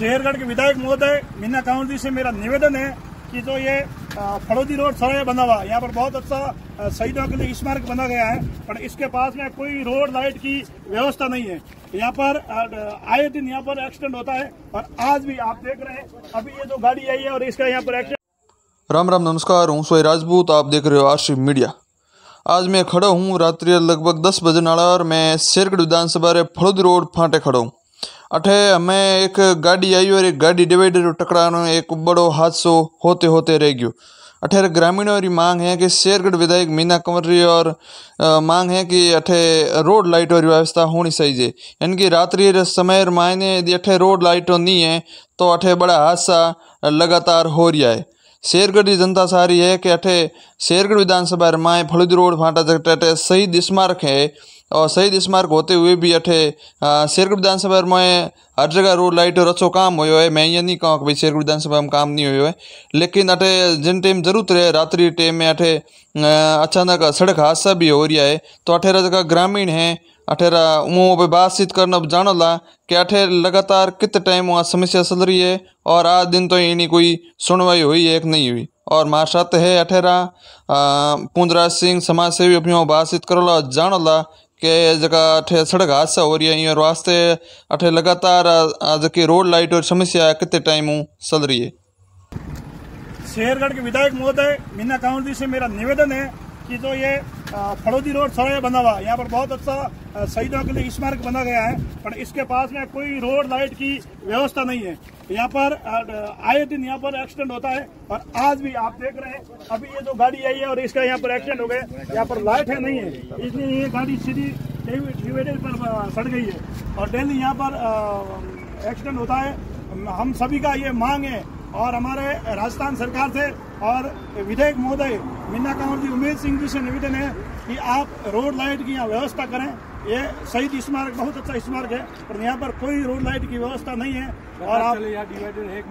शेरगढ़ के विधायक महोदय, मीना कांवर जी से मेरा निवेदन है कि जो ये फड़ोदी रोड सराय बना हुआ, यहाँ पर बहुत अच्छा शहीदों के लिए स्मारक बना गया है, पर इसके पास में कोई रोड लाइट की व्यवस्था नहीं है। यहाँ पर आए दिन यहाँ पर एक्सीडेंट होता है, और आज भी आप देख रहे हैं, अभी ये जो गाड़ी आई है और इसका यहाँ पर एक्सीडेंट राम राम, नमस्कार, हूँ सोई राजपूत, आप देख रहे हो आरसी मीडिया। आज मैं खड़ा हूँ, रात्रि लगभग दस बजे नाला और मैं शेरगढ़ विधानसभा फड़ोद रोड फांटे खड़ा हूँ। अठे हमें एक गाड़ी आई और एक गाड़ी डिवाइडर टकरानो एक बड़ो हादसो होते होते रह गयो। अठे ग्रामीणों की मांग है कि शेरगढ़ विधायक मीना कंवरी और अ, मांग है कि अठे रोड लाइट और व्यवस्था होनी सही चाहिए यानी कि रात्रि समय मायने यदि अठे रोड लाइटों नहीं है तो अठे बड़ा हादसा लगातार हो रहा है। शेरगढ़ की जनता सारी है कि अठे शेरगढ़ विधानसभा माए फलुदी रोड फाटा तक अठे शहीद स्मारक है और शहीद स्मारक होते हुए भी अठे शेरगढ़ विधानसभा में हर जगह रोड लाइट और अच्छो काम हो मैं ये नहीं कहूँ कि भाई शेरगढ़ विधानसभा में काम नहीं हुयो है लेकिन अठे जिन टाइम ज़रूरत रहे रात्रि टाइम में अठे अचानक सड़क हादसा भी हो रहा है तो अठेरा जगह ग्रामीण है अठेरा मुँह पे बातचीत करना जानो ला कि अठे लगातार कितने टाइम वहाँ समस्या चल रही है और आज दिन तो इन्हीं कोई सुनवाई हुई है कि नहीं हुई। और साथ है अठेरा पूंजराज सिंह समाज सेवी अपनी बातचीत करो ला जानो ला कि जगह अठे सड़क हादसा हो रही है और वास्ते अठे लगातार आज की रोड लाइट और समस्या कितने टाइम चल रही है। शेरगढ़ के विधायक महोदय, मीना कांवर जी से मेरा निवेदन है कि जो ये फड़ौदी रोड सराय बना हुआ। यहाँ पर बहुत अच्छा शहीदों के लिए स्मारक बना गया है, पर इसके पास में कोई रोड लाइट की व्यवस्था नहीं है। यहाँ पर आए दिन यहाँ पर एक्सीडेंट होता है, और आज भी आप देख रहे हैं, अभी ये जो गाड़ी आई है और इसका यहाँ पर एक्सीडेंट हो गया, यहाँ पर लाइट है नहीं है। इसलिए ये गाड़ी सीधी पर सड़ गई है। और डेली यहाँ पर एक्सीडेंट होता है। हम सभी का ये मांग है, और हमारे राजस्थान सरकार से और विधायक महोदय मीना कंवर जी उमेश सिंह जी से निवेदन है कि आप रोड लाइट की यहाँ व्यवस्था करें। ये शहीद स्मारक बहुत अच्छा स्मारक है पर यहाँ पर कोई रोड लाइट की व्यवस्था नहीं है। और आप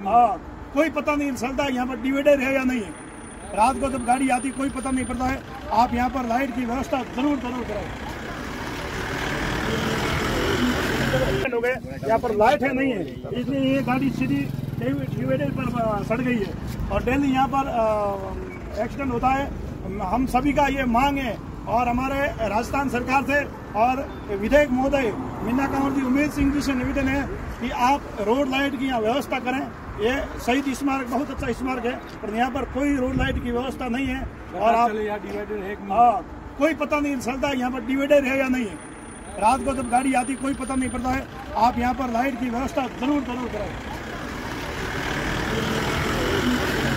हाँ कोई पता नहीं चलता यहाँ पर डिवाइडर है या नहीं है। रात को जब गाड़ी आती कोई पता नहीं पड़ता है। आप यहाँ पर लाइट की व्यवस्था ज़रूर ज़रूर करें। हो गए यहाँ पर लाइट है नहीं है। इसलिए ये गाड़ी सीधी पर सड़ गई है। और डेली यहाँ पर एक्सीडेंट होता है। हम सभी का ये मांग है और हमारे राजस्थान सरकार से और विधायक महोदय मीना कंवर जी उमेश सिंह जी से निवेदन है कि आप रोड लाइट की यहाँ व्यवस्था करें। ये शहीद स्मारक बहुत अच्छा स्मारक है पर यहाँ पर कोई रोड लाइट की व्यवस्था नहीं है। और आप हाँ कोई पता नहीं चलता यहाँ पर डिवाइडर है या नहीं है। रात को जब गाड़ी आती कोई पता नहीं पड़ता है। आप यहाँ पर लाइट की व्यवस्था ज़रूर ज़रूर करें।